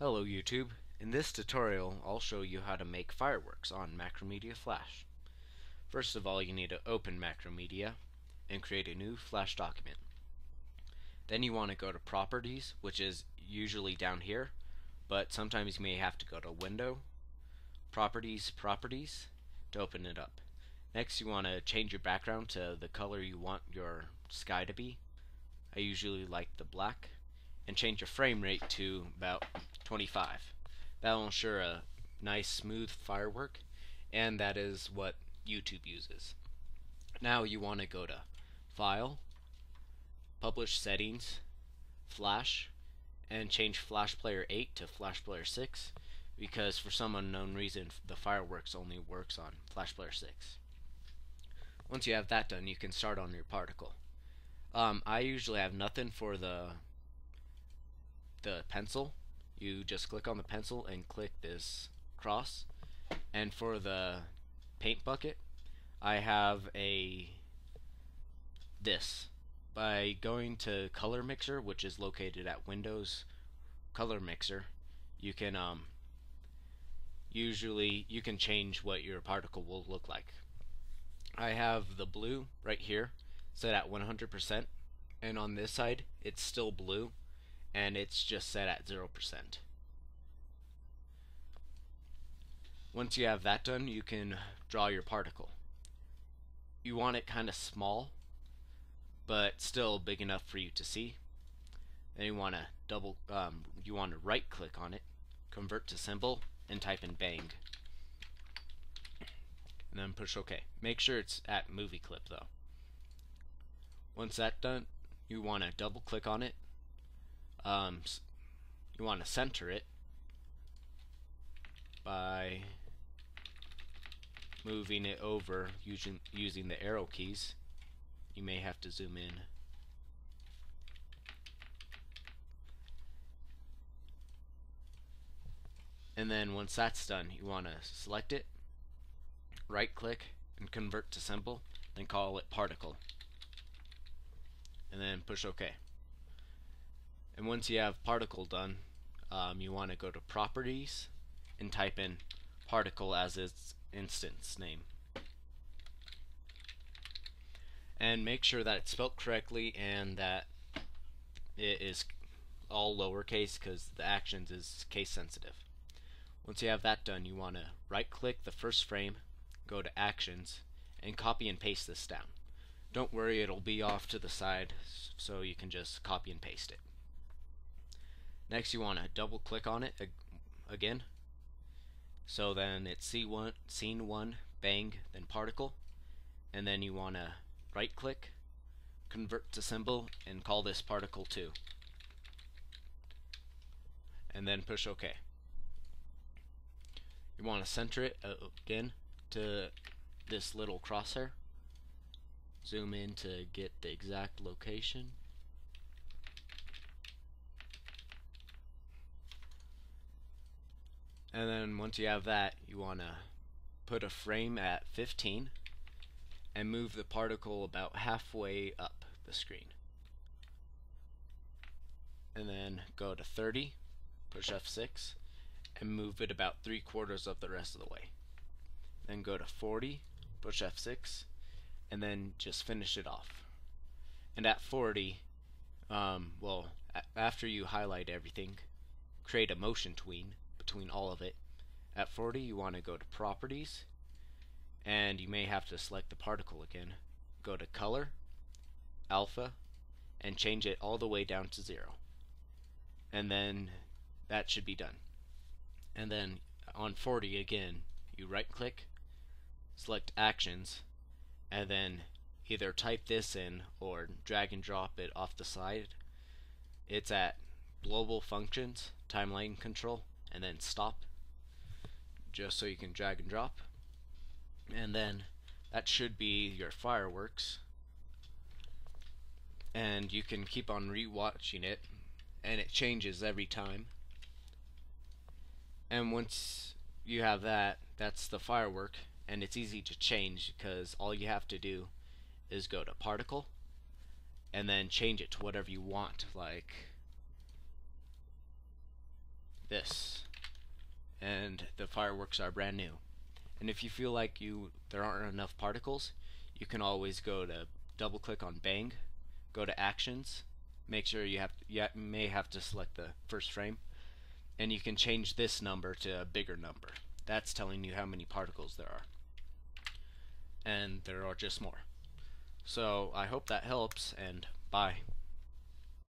Hello YouTube. In this tutorial I'll show you how to make fireworks on Macromedia Flash. First of all you need to open Macromedia and create a new Flash document. Then you want to go to Properties which is usually down here but sometimes you may have to go to Window, Properties, Properties to open it up. Next you want to change your background to the color you want your sky to be. I usually like the black and change your frame rate to about 25. That will ensure a nice smooth firework and that is what YouTube uses. Now you want to go to File, Publish Settings, Flash, and change Flash Player 8 to Flash Player 6 because for some unknown reason the fireworks only works on Flash Player 6. Once you have that done you can start on your particle. Um, I usually have nothing for the the pencil. You just click on the pencil and click this cross. And for the paint bucket I have a this. By going to color mixer which is located at Windows color mixer you can um, usually you can change what your particle will look like. I have the blue right here set at 100% and on this side it's still blue and it's just set at 0%. Once you have that done, you can draw your particle. You want it kind of small, but still big enough for you to see. Then you want to double, um, you want to right click on it, convert to symbol, and type in bang. And then push OK. Make sure it's at movie clip though. Once that's done, you want to double click on it um, you want to center it by moving it over using using the arrow keys. You may have to zoom in. And then once that's done you want to select it right click and convert to symbol then call it particle. And then push OK and once you have particle done, um, you want to go to properties and type in particle as its instance name. And make sure that it's spelled correctly and that it is all lowercase because the actions is case sensitive. Once you have that done, you want to right click the first frame, go to actions, and copy and paste this down. Don't worry, it'll be off to the side, so you can just copy and paste it. Next you want to double click on it ag again. So then it's C1, scene 1, bang, then particle. And then you want to right click, convert to symbol, and call this particle 2. And then push OK. You want to center it uh, again to this little crosshair. Zoom in to get the exact location. And then once you have that you want to put a frame at 15 and move the particle about halfway up the screen. And then go to 30 push F6 and move it about three quarters of the rest of the way. Then go to 40 push F6 and then just finish it off. And at 40 um, well after you highlight everything create a motion tween between all of it. At 40 you want to go to properties and you may have to select the particle again. Go to color, alpha, and change it all the way down to zero. And then that should be done. And then on 40 again, you right click, select actions, and then either type this in or drag and drop it off the side. It's at global functions, timeline control, and then stop just so you can drag and drop. And then that should be your fireworks. And you can keep on rewatching it and it changes every time. And once you have that that's the firework and it's easy to change because all you have to do is go to particle and then change it to whatever you want like this and the fireworks are brand new. And if you feel like you there aren't enough particles, you can always go to double click on bang, go to actions, make sure you have you may have to select the first frame and you can change this number to a bigger number. That's telling you how many particles there are. And there are just more. So I hope that helps and bye.